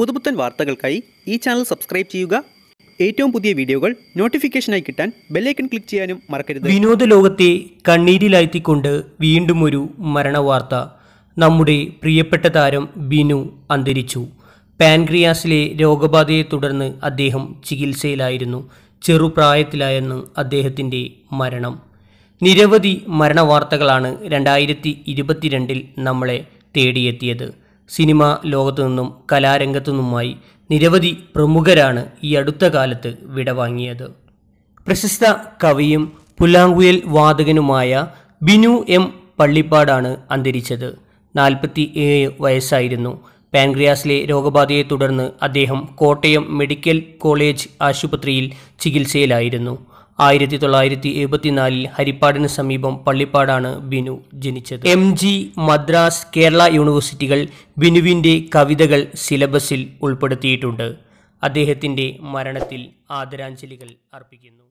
പുതുപുത്തൻ വാർത്തകൾക്കായി ഈ ചാനൽ സബ്സ്ക്രൈബ് ചെയ്യുക. ഏറ്റവും പുതിയ വീഡിയോകൾ നോട്ടിഫിക്കേഷനായി കിട്ടാൻ ബെല്ലൈക്കൺ ക്ലിക്ക് ചെയ്യാനും മറക്കരുത്. വിനോദ ലോകത്തെ കണ്ണീരിലാഴ്ത്തിക്കൊണ്ട് വീണ്ടും ഒരു മരണവാർത്ത. നമ്മുടെ പ്രിയപ്പെട്ട താരം ബിനു അന്തരിച്ചു. പാൻക്രിയാസിലെ രോഗബാധയെ തുടർന്ന് അദ്ദേഹം ചികിത്സയിലായിരുന്നു. ചെറുപ്രായത്തിലായെന്ന് അദ്ദേഹത്തിന്റെ മരണം. നിരവധി മരണവാർത്തകളാണ് രണ്ടായിരത്തി ഇരുപത്തിരണ്ടിൽ നമ്മളെ തേടിയെത്തിയത്. സിനിമാ ലോകത്തു നിന്നും കലാരംഗത്തു നിന്നുമായി നിരവധി പ്രമുഖരാണ് ഈ അടുത്ത കാലത്ത് വിടവാങ്ങിയത്. പ്രശസ്ത കവിയും പുല്ലാങ്കുയൽ വാതകനുമായ ബിനു എം പള്ളിപ്പാടാണ് അന്തരിച്ചത്. നാൽപ്പത്തി ഏഴ് വയസ്സായിരുന്നു. പാൻക്രിയാസിലെ രോഗബാധയെ തുടർന്ന് അദ്ദേഹം കോട്ടയം മെഡിക്കൽ കോളേജ് ആശുപത്രിയിൽ ചികിത്സയിലായിരുന്നു. ആയിരത്തി തൊള്ളായിരത്തി എഴുപത്തിനാലിൽ ഹരിപ്പാടിന് സമീപം പള്ളിപ്പാടാണ് ബിനു ജനിച്ചത്. എം ജി മദ്രാസ് കേരള യൂണിവേഴ്സിറ്റികൾ ബിനുവിന്റെ കവിതകൾ സിലബസിൽ ഉൾപ്പെടുത്തിയിട്ടുണ്ട്. അദ്ദേഹത്തിന്റെ മരണത്തിൽ ആദരാഞ്ജലികൾ അർപ്പിക്കുന്നു.